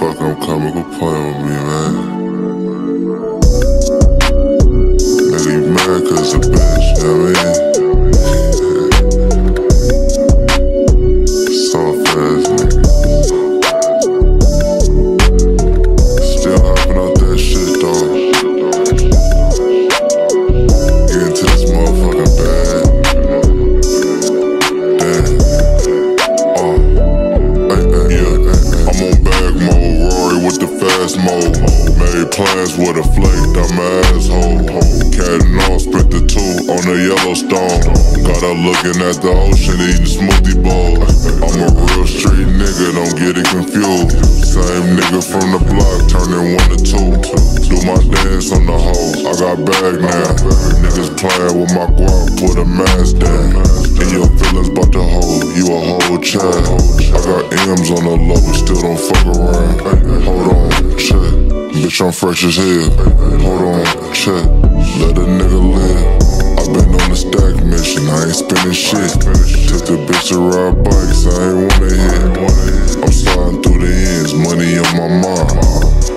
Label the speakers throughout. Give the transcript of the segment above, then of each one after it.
Speaker 1: fucking coming, quit playing with me, man. With a flake, I'm an asshole. Cat and all, spent the two on the Yellowstone. Got her looking at the ocean, eating smoothie bowls. I'm a real street nigga, don't get it confused. Same nigga from the block, turning one to two. Do my dance on the hoe, I got bag now. Niggas playing with my guap, put a mask down. In your feelings, but the hoe, you a whole child. Got M's on the low, but still don't fuck around. Hold on, check. Bitch, I'm fresh as hell. Hold on, check. Let a nigga live. i been on the stack mission, I ain't spending shit. Took the bitch to ride bikes, I ain't wanna hit. I'm sliding through the ends, money on my mind.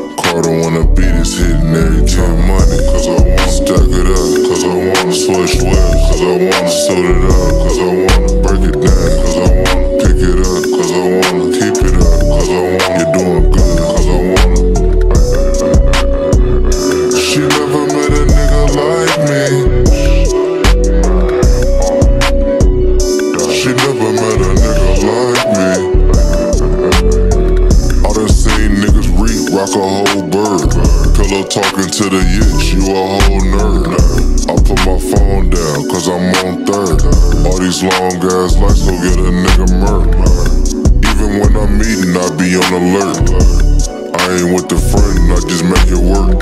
Speaker 1: Wanna it up, cause I wanna break it down, cause I wanna pick it up, cause I wanna keep it up, cause I you doing good, cause I wanna. She never met a nigga like me. She never met a nigga like me. I done seen niggas reek, rock a whole bird. Pillow talking to the yitch, you a whole nerd. I put my phone cause I'm on third. All these long ass lights go get a nigga murked. Even when I'm eating, I be on alert. I ain't with the friend, I just make it work.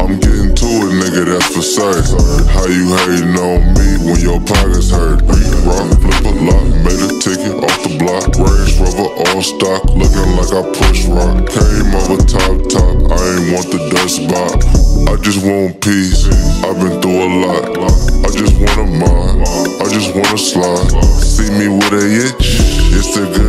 Speaker 1: I'm getting to it, nigga, that's for sight. How you hating on me when your pockets hurt? Rock, flip a lot, made a ticket off the block. Range Rover, stock, looking like I push rock. Came over top, top, I ain't want the dust spot. I just want peace, I've been through a lot. I just want a mind, I just wanna slide. See me with a itch, it's a good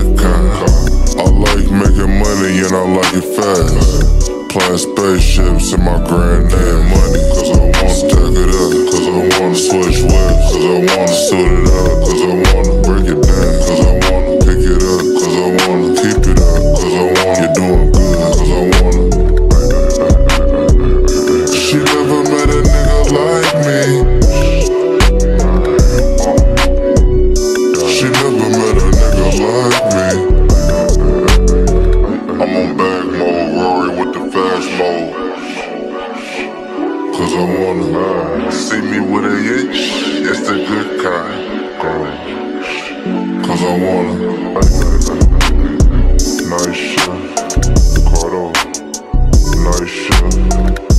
Speaker 1: cause I wanna high. See me with a itch, it's the good kind. girl. Cause I wanna. Nice shit, caught up. Nice shit.